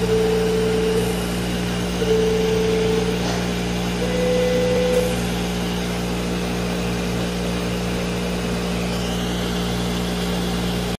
Música